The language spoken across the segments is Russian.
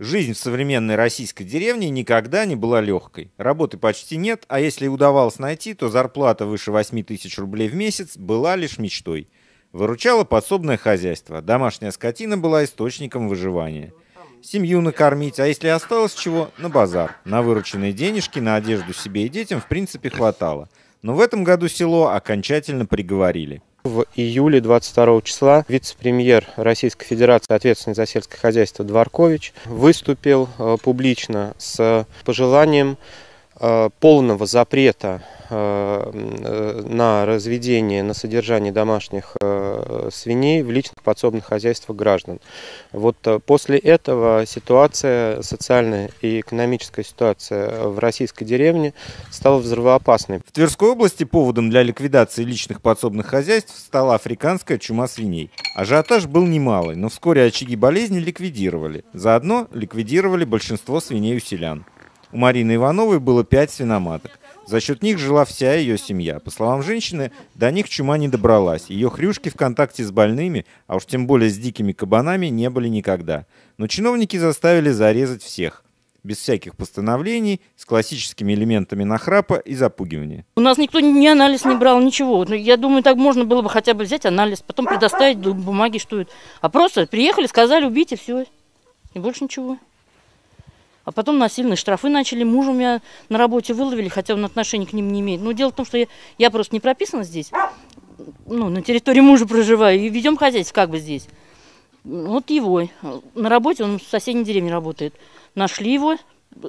Жизнь в современной российской деревне никогда не была легкой. Работы почти нет, а если удавалось найти, то зарплата выше 8 тысяч рублей в месяц была лишь мечтой. Выручало подсобное хозяйство, домашняя скотина была источником выживания. Семью накормить, а если осталось чего, на базар. На вырученные денежки, на одежду себе и детям в принципе хватало. Но в этом году село окончательно приговорили. В июле 22 числа вице-премьер Российской Федерации, ответственный за сельское хозяйство Дворкович, выступил э, публично с пожеланием э, полного запрета э, на разведение, на содержание домашних свиней в личных подсобных хозяйствах граждан. Вот после этого ситуация, социальная и экономическая ситуация в российской деревне стала взрывоопасной. В Тверской области поводом для ликвидации личных подсобных хозяйств стала африканская чума свиней. Ажиотаж был немалый, но вскоре очаги болезни ликвидировали. Заодно ликвидировали большинство свиней у селян. У Марины Ивановой было пять свиноматок. За счет них жила вся ее семья. По словам женщины, до них чума не добралась. Ее хрюшки в контакте с больными, а уж тем более с дикими кабанами, не были никогда. Но чиновники заставили зарезать всех. Без всяких постановлений, с классическими элементами нахрапа и запугивания. У нас никто ни анализ не брал, ничего. Ну, я думаю, так можно было бы хотя бы взять анализ, потом предоставить бумаги, что это. А просто приехали, сказали, убить и все. И больше ничего. А потом насильные штрафы начали. Мужа у меня на работе выловили, хотя он отношения к ним не имеет. Но дело в том, что я, я просто не прописана здесь. Ну, на территории мужа проживаю. И ведем хозяйство как бы здесь. Вот его. На работе он в соседней деревне работает. Нашли его,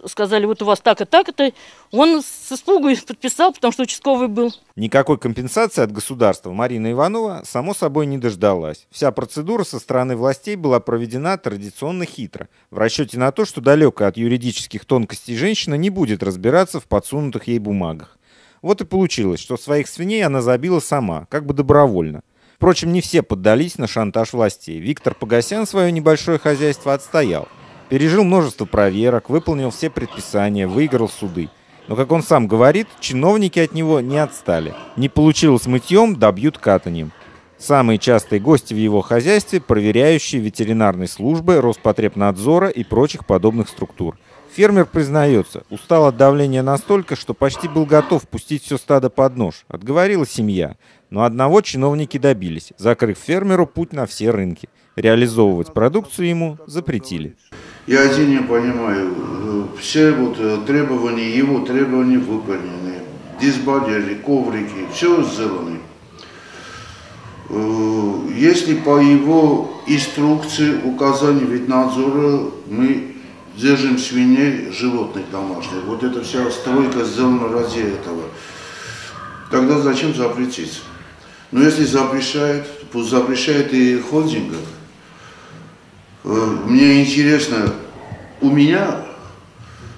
сказали, вот у вас так и так это. Он с испугу подписал, потому что участковый был. Никакой компенсации от государства Марина Иванова, само собой, не дождалась. Вся процедура со стороны властей была проведена традиционно хитро, в расчете на то, что далекая от юридических тонкостей женщина не будет разбираться в подсунутых ей бумагах. Вот и получилось, что своих свиней она забила сама, как бы добровольно. Впрочем, не все поддались на шантаж властей. Виктор Погосян свое небольшое хозяйство отстоял – Пережил множество проверок, выполнил все предписания, выиграл суды. Но, как он сам говорит, чиновники от него не отстали. Не получилось мытьем, добьют катанием. Самые частые гости в его хозяйстве – проверяющие ветеринарной службы, Роспотребнадзора и прочих подобных структур. Фермер признается, устал от давления настолько, что почти был готов пустить все стадо под нож. Отговорила семья. Но одного чиновники добились, закрыв фермеру путь на все рынки. Реализовывать продукцию ему запретили. Я один не понимаю, э, все вот э, требования, его требования выполнены. Дисбадеры, коврики, все сделано. Э, если по его инструкции, указаний ветнадзора мы держим свиней, животных домашних, вот эта вся стройка сделана ради этого, тогда зачем запретить? Но если запрещает, пусть запрещает и холдингов. Э, мне интересно, у меня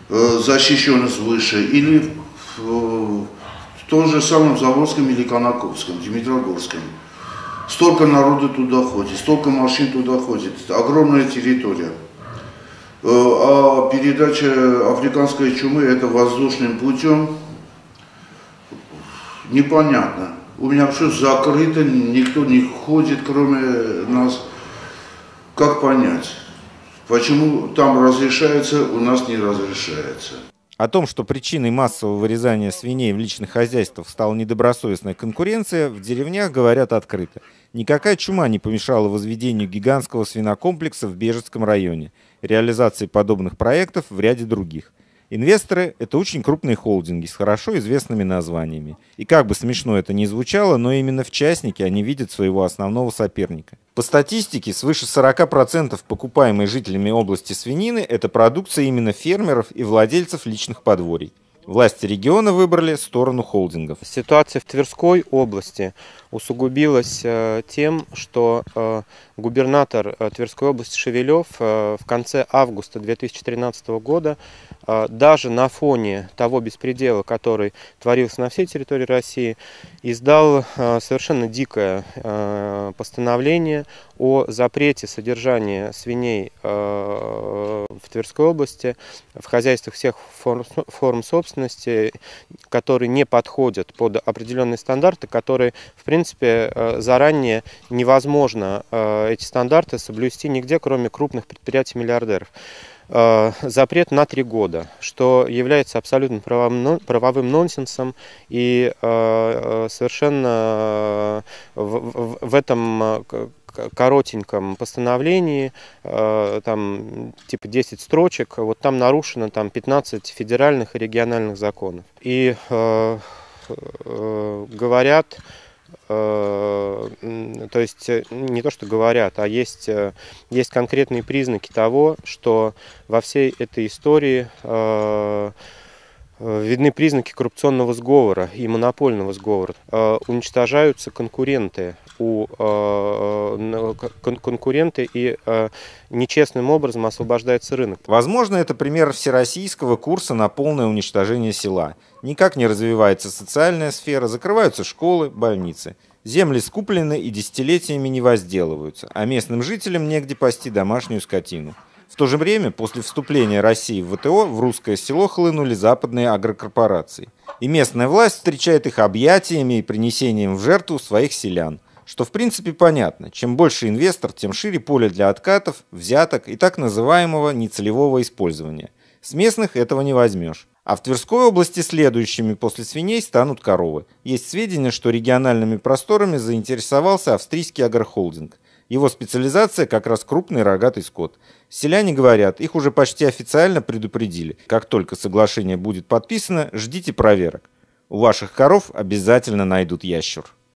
э, защищенность выше или в том же самом Заводском или Конаковском, Димитрогорском. Столько народу туда ходит, столько машин туда ходит, огромная территория. Э, а передача африканской чумы это воздушным путем непонятно. У меня все закрыто, никто не ходит, кроме нас. Как понять, почему там разрешается, у нас не разрешается? О том, что причиной массового вырезания свиней в личных хозяйствах стала недобросовестная конкуренция, в деревнях говорят открыто. Никакая чума не помешала возведению гигантского свинокомплекса в Бежецком районе, реализации подобных проектов в ряде других. Инвесторы – это очень крупные холдинги с хорошо известными названиями. И как бы смешно это ни звучало, но именно в частнике они видят своего основного соперника. По статистике, свыше 40% покупаемой жителями области свинины – это продукция именно фермеров и владельцев личных подворий. Власти региона выбрали сторону холдингов. Ситуация в Тверской области усугубилась э, тем, что э, губернатор э, Тверской области Шевелев в конце августа 2013 года даже на фоне того беспредела, который творился на всей территории России, издал совершенно дикое постановление о запрете содержания свиней в Тверской области в хозяйствах всех форм, форм собственности, которые не подходят под определенные стандарты, которые, в принципе, заранее невозможно эти стандарты соблюсти нигде, кроме крупных предприятий-миллиардеров. Э, запрет на три года, что является абсолютно правовым, правовым нонсенсом и э, совершенно в, в этом коротеньком постановлении, там типа 10 строчек, вот там нарушено там 15 федеральных и региональных законов. И э, говорят, то есть э, не то, что говорят, а есть, э, есть конкретные признаки того, что во всей этой истории видны признаки коррупционного сговора и монопольного сговора. Уничтожаются конкуренты у конкуренты и нечестным образом освобождается рынок. Возможно, это пример всероссийского курса на полное уничтожение села – Никак не развивается социальная сфера, закрываются школы, больницы. Земли скуплены и десятилетиями не возделываются, а местным жителям негде пасти домашнюю скотину. В то же время, после вступления России в ВТО, в русское село хлынули западные агрокорпорации. И местная власть встречает их объятиями и принесением в жертву своих селян. Что в принципе понятно. Чем больше инвестор, тем шире поле для откатов, взяток и так называемого нецелевого использования. С местных этого не возьмешь. А в Тверской области следующими после свиней станут коровы. Есть сведения, что региональными просторами заинтересовался австрийский агрохолдинг. Его специализация как раз крупный рогатый скот. Селяне говорят, их уже почти официально предупредили. Как только соглашение будет подписано, ждите проверок. У ваших коров обязательно найдут ящур.